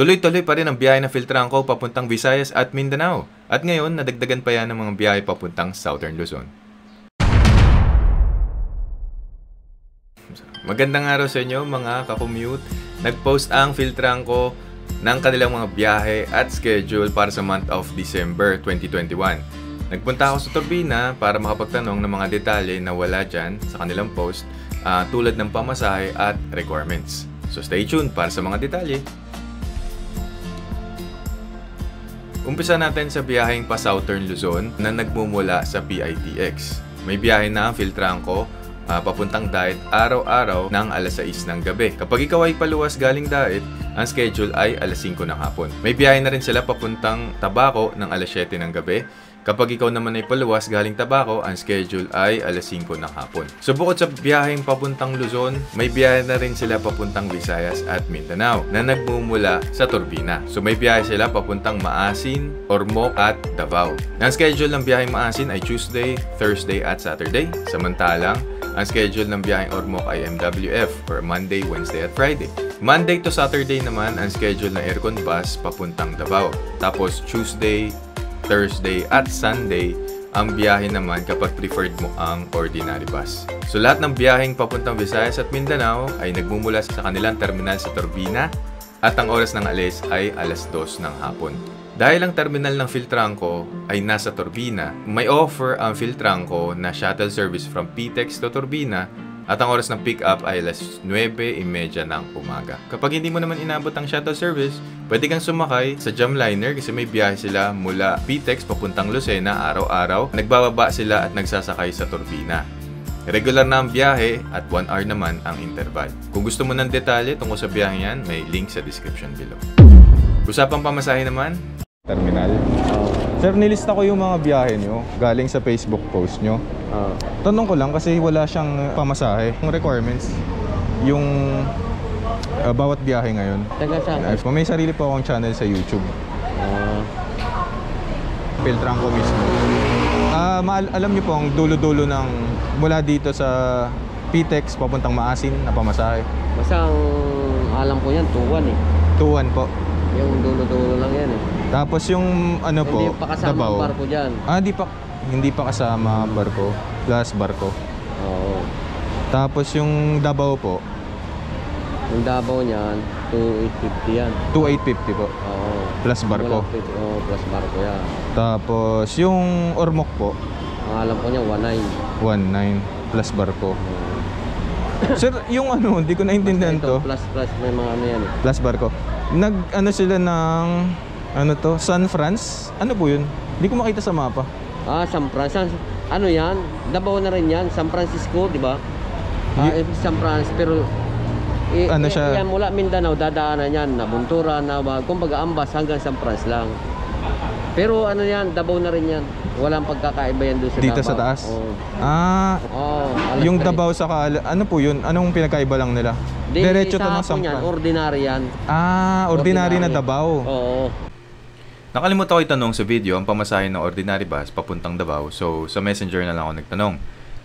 Tuloy-tuloy pa rin ang biyahe ng Filtranco papuntang Visayas at Mindanao. At ngayon, nadagdagan pa yan ng mga biyahe papuntang Southern Luzon. Magandang araw sa inyo mga kakommute. Nag-post ang Filtranco ng kanilang mga biyahe at schedule para sa month of December 2021. Nagpunta ako sa Turbina para makapagtanong ng mga detalye na wala dyan sa kanilang post ah, tulad ng pamasahe at requirements. So stay tuned para sa mga detalye. Umpisa natin sa biyaheng pa Southern Luzon na nagmumula sa PITX. May biyahe na ang Filtranco ah, papuntang Daet araw-araw ng alas 6 ng gabi. Kapag ikaw ay paluwas galing Daet, ang schedule ay alas 5 ng hapon. May biyahe na rin sila papuntang Tabaco ng alas 7 ng gabi. Kapag ikaw naman ay paluwas galing Tabaco, ang schedule ay alas 5 ng hapon. So bukod sa biyaheng papuntang Luzon, may biyahe na rin sila papuntang Visayas at Mindanao na nagmumula sa Turbina. So may biyahe sila papuntang Maasin, Ormoc at Davao. Ang schedule ng biyaheng Maasin ay Tuesday, Thursday at Saturday. Samantalang, ang schedule ng biyaheng Ormoc ay MWF or Monday, Wednesday at Friday. Monday to Saturday naman ang schedule ng Aircon Bus papuntang Davao. Tapos Tuesday, Thursday at Sunday ang biyahe naman kapag preferred mo ang ordinary bus. So lahat ng biyaheng papuntang Visayas at Mindanao ay nagmumula sa kanilang terminal sa Turbina at ang oras ng alis ay alas 2 ng hapon. Dahil ang terminal ng Filtranco ay nasa Turbina, may offer ang Filtranco na shuttle service from PTEX to Turbina at ang oras ng pick-up ay alas 9.30 ng umaga. Kapag hindi mo naman inabot ang shuttle service, pwede kang sumakay sa Jamliner kasi may biyahe sila mula PTEX papuntang Lucena araw-araw. Nagbababa sila at nagsasakay sa Turbina. Regular na ang biyahe at 1 hour naman ang interval. Kung gusto mo ng detalye tungkol sa biyahe yan, may link sa description below. Usapang pamasahe naman, terminal. Sir, nilista ko yung mga biyahe nyo galing sa Facebook post nyo. Ah, Tanong ko lang kasi wala siyang pamasahe. Yung requirements, yung uh, bawat biyahe ngayon. taga saan? Ayos po, May sarili po akong channel sa YouTube. Ah, Filtran ko mismo. Maal- alam niyo po ang dulo-dulo ng mula dito sa PTEX papuntang Maasin na pamasahe. basta ang alam ko yan, tuwan eh. Tuwan po. Yung dulo-dulo lang yan eh. Tapos yung ano po, Hindi pa kasama Davao. ang barko dyan. Ah, di pa hindi pa kasama barko. Plus barko. Oo. Tapos yung Davao po, Yung Davao niyan, 2,850 yan. 2850 po. Oo. Plus barko. Malapit. Oo, plus barko yan. Tapos yung Ormoc po, Ang alam ko niya, 19. 19 plus barko. Oo. Sir, yung ano, hindi ko naintindihan Ito, to. plus, plus, may mga ano yan eh. Plus barko. Nag ano sila ng ano to? San France? Ano po 'yun? Hindi ko makita sa mapa. Ah, San Francisco. Ano yan? Davao na rin yan. San Francisco, di ba? Ah, eh, San Francisco. Pero eh, Ano eh, siya? Yan, mula Mindanao, dadaanan yan. Nabuntura, na kumbaga ambas hanggang San Francisco lang. Pero ano yan, Davao na rin yan. Walang pagkakaiba yan doon sa Dito Davao. sa taas. Oo. Ah, Oo, alas yung tres. Davao sa ano po 'yun? Anong pinakaiba lang nila? Di, Diretso to sa ng hapon San yan, Fran. ordinary yan. Ah, ordinary, na. Davao. Oo. Nakalimutan ko itanong sa video ang pamasahe ng ordinary bus papuntang Davao. So, sa messenger na lang ako nagtanong.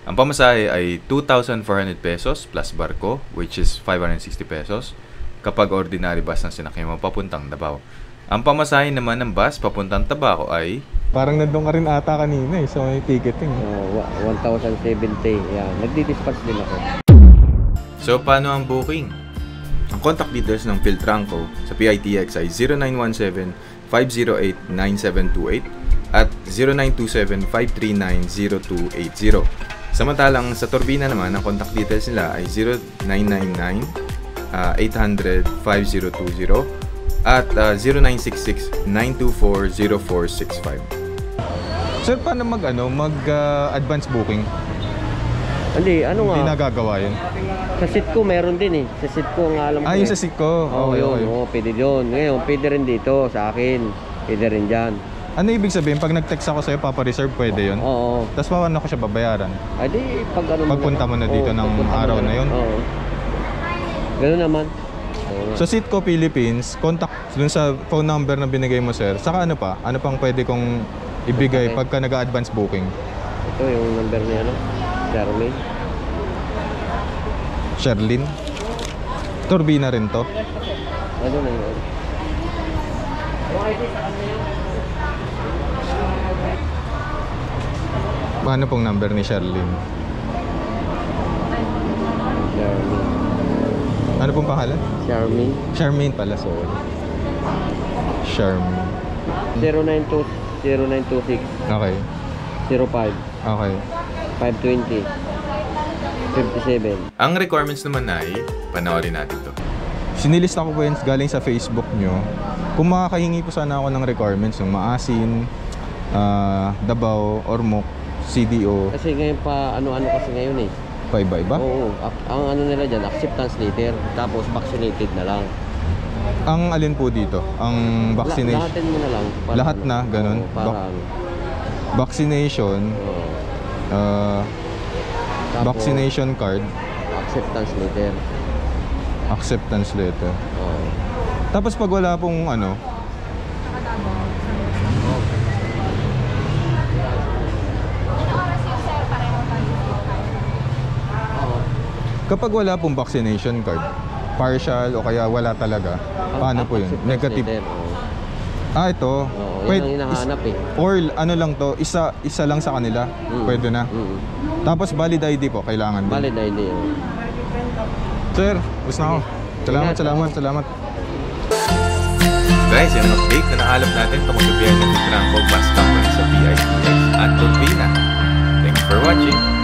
Ang pamasahe ay 2,400 pesos plus barko, which is 560 pesos, kapag ordinary bus na sinakyan mo papuntang Davao. Ang pamasahe naman ng bus papuntang Tabaco ay... Parang nandun ka rin ata kanina eh, so may ticketing. Oo, wa- 1,070. Yan. Nagdi-dispatch din ako. So, paano ang booking? Ang contact details ng Filtranco sa PITX ay 0917-508-9728 at 0927-539-0280. Samantalang sa Turbina naman, ang contact details nila ay 0999-800-5020 at ah, 0966-924-0465. Sir, paano mag, ano, mag ah, advance booking? Hindi, ano nga. Hindi nagagawa yun. Sa seat ko meron din eh. Sa seat ko ang alam ko. Ah, yung eh. sa Siko. Oo, Okay, yun. Oo, pwede yun. Ngayon, pwede rin dito sa akin. Pwede rin dyan. Ano ibig sabihin? Pag nag-text ako sa'yo, papareserve, pwede yun? Oo. Tapos paano ko siya babayaran? Ay, di, pag ano Pagpunta mo na dito ng pagpunta mo araw na yun? Oo. Ganun naman. Oo. Sa Sitco Philippines, contact dun sa phone number na binigay mo, sir. Saka ano pa? Ano pang pwede kong ibigay Okay. pagka nag-advance booking? Ito yung number niya, no? Charmaine. Sherlyn? Turbina rin to. Ano na yun? Paano pong number ni Sherlyn? Charmy. Ano pong pangalan? Charmy. Charmaine pala, sorry. Charmaine. 092 0926 Okay. 05 Okay. 520 57. Ang requirements naman ay, panoorin natin to. Sinilista ko po yun galing sa Facebook nyo. Kung makakahingi po sana ako ng requirements, yung maasin, ah, dabaw, ormok, CDO, Kasi ngayon pa ano-ano kasi ngayon eh. paiba-iba. Oo, ak- ang ano nila dyan, acceptance letter, tapos vaccinated na lang. Ang alin po dito? Ang La- vaccination. lahatin mo na lang. Lahat ano. na, ganun? Oo, para Bak- ano. Vaccination, Oo. Tapos, vaccination card, Acceptance letter. acceptance letter. Oo. Tapos pag wala pong ano, kapag wala pong vaccination card, partial o kaya wala talaga, paano po yun? Acceptance Negative. letter, oo. Ah, ito. Oo, Pwede- yan ang hinahanap eh. Or ano lang to, isa isa lang sa kanila. Mm. Pwede na. Mm. Tapos valid ID po kailangan din. Valid ID. oo. Sir, gusto na ako. Salamat, Ingat. salamat, salamat. Guys, yan ang update na nakalap natin tungkol sa biyahe ng Franco Bus Company sa PITX at Turbina. Thanks for watching.